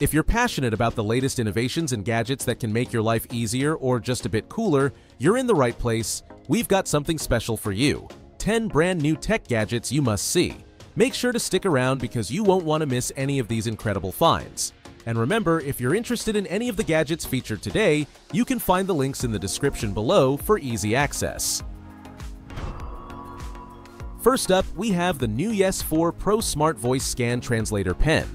If you're passionate about the latest innovations and gadgets that can make your life easier or just a bit cooler, you're in the right place. We've got something special for you. 10 brand new tech gadgets you must see. Make sure to stick around because you won't want to miss any of these incredible finds. And remember, if you're interested in any of the gadgets featured today, you can find the links in the description below for easy access. First up, we have the NEWYES 4 Pro Smart Voice Scan Translator Pen.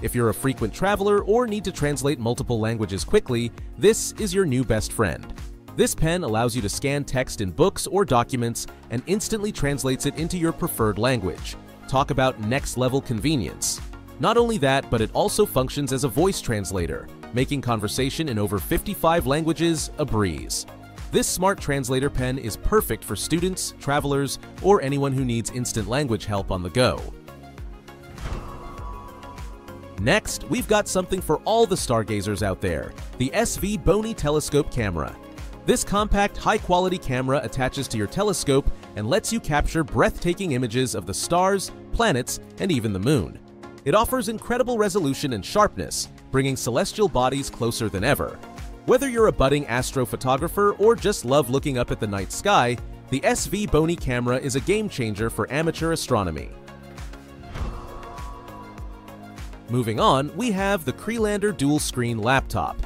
If you're a frequent traveler or need to translate multiple languages quickly, this is your new best friend. This pen allows you to scan text in books or documents and instantly translates it into your preferred language. Talk about next-level convenience. Not only that, but it also functions as a voice translator, making conversation in over 55 languages a breeze. This smart translator pen is perfect for students, travelers, or anyone who needs instant language help on the go. Next, we've got something for all the stargazers out there, the SVBONY Telescope Camera. This compact, high-quality camera attaches to your telescope and lets you capture breathtaking images of the stars, planets, and even the moon. It offers incredible resolution and sharpness, bringing celestial bodies closer than ever, whether you're a budding astrophotographer or just love looking up at the night sky, the SVBONY camera is a game changer for amateur astronomy. Moving on, we have the CRELANDER Dual Screen Laptop.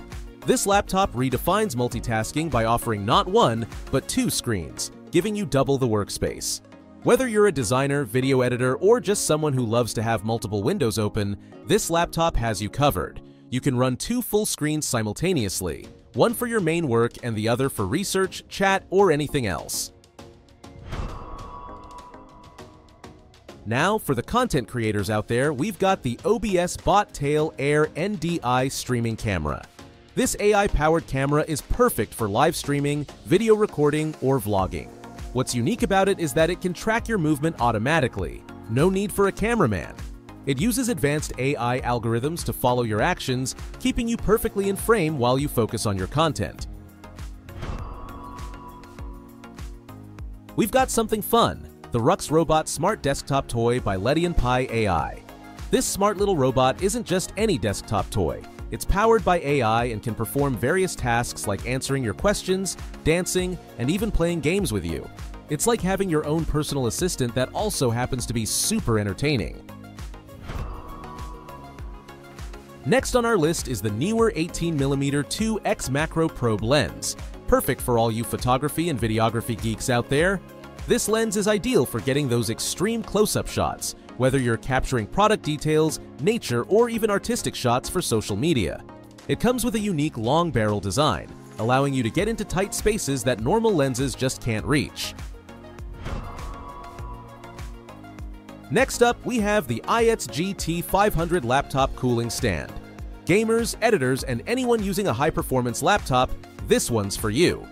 This laptop redefines multitasking by offering not one, but two screens, giving you double the workspace. Whether you're a designer, video editor, or just someone who loves to have multiple windows open, this laptop has you covered you can run two full screens simultaneously, one for your main work and the other for research, chat, or anything else. Now, for the content creators out there, we've got the OBSBOT Tail Air NDI streaming camera. This AI-powered camera is perfect for live streaming, video recording, or vlogging. What's unique about it is that it can track your movement automatically. No need for a cameraman. It uses advanced AI algorithms to follow your actions, keeping you perfectly in frame while you focus on your content. We've got something fun, the Rux Robot Smart Desktop Toy by LeTianPai AI. This smart little robot isn't just any desktop toy. It's powered by AI and can perform various tasks like answering your questions, dancing, and even playing games with you. It's like having your own personal assistant that also happens to be super entertaining. Next on our list is the NEEWER 18mm 2X Macro Probe lens. Perfect for all you photography and videography geeks out there. This lens is ideal for getting those extreme close-up shots, whether you're capturing product details, nature, or even artistic shots for social media. It comes with a unique long barrel design, allowing you to get into tight spaces that normal lenses just can't reach. Next up, we have the IETS GT 500 laptop cooling stand. Gamers, editors, and anyone using a high-performance laptop, this one's for you.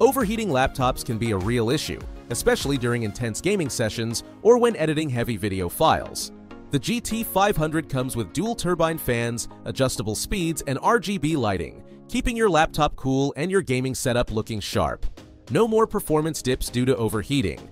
Overheating laptops can be a real issue, especially during intense gaming sessions or when editing heavy video files. The GT500 comes with dual turbine fans, adjustable speeds, and RGB lighting, keeping your laptop cool and your gaming setup looking sharp. No more performance dips due to overheating.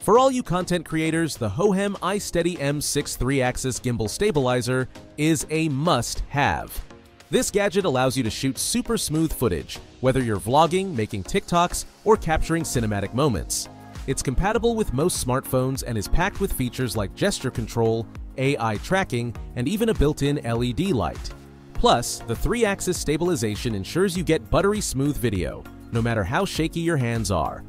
For all you content creators, the Hohem iSteady M6 3-axis gimbal stabilizer is a must-have. This gadget allows you to shoot super smooth footage, whether you're vlogging, making TikToks, or capturing cinematic moments. It's compatible with most smartphones and is packed with features like gesture control, AI tracking, and even a built-in LED light. Plus, the 3-axis stabilization ensures you get buttery smooth video, no matter how shaky your hands are.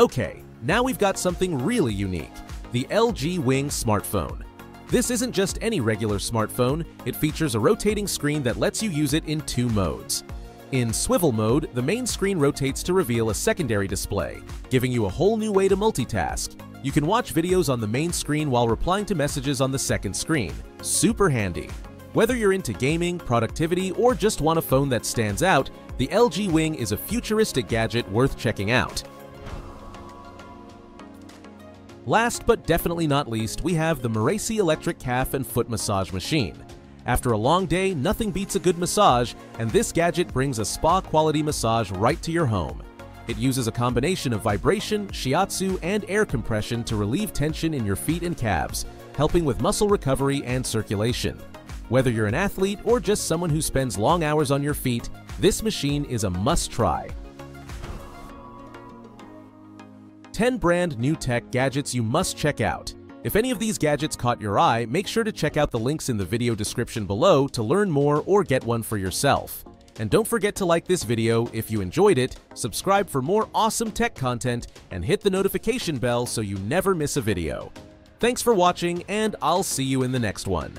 Okay, now we've got something really unique, the LG Wing smartphone. This isn't just any regular smartphone, it features a rotating screen that lets you use it in two modes. In swivel mode, the main screen rotates to reveal a secondary display, giving you a whole new way to multitask. You can watch videos on the main screen while replying to messages on the second screen. Super handy. Whether you're into gaming, productivity, or just want a phone that stands out, the LG Wing is a futuristic gadget worth checking out. Last but definitely not least, we have the Meraci electric calf and foot massage machine. After a long day, nothing beats a good massage, and this gadget brings a spa-quality massage right to your home. It uses a combination of vibration, shiatsu, and air compression to relieve tension in your feet and calves, helping with muscle recovery and circulation. Whether you're an athlete or just someone who spends long hours on your feet, this machine is a must-try. 10 brand new tech gadgets you must check out. If any of these gadgets caught your eye, make sure to check out the links in the video description below to learn more or get one for yourself. And don't forget to like this video if you enjoyed it, subscribe for more awesome tech content, and hit the notification bell so you never miss a video. Thanks for watching, and I'll see you in the next one.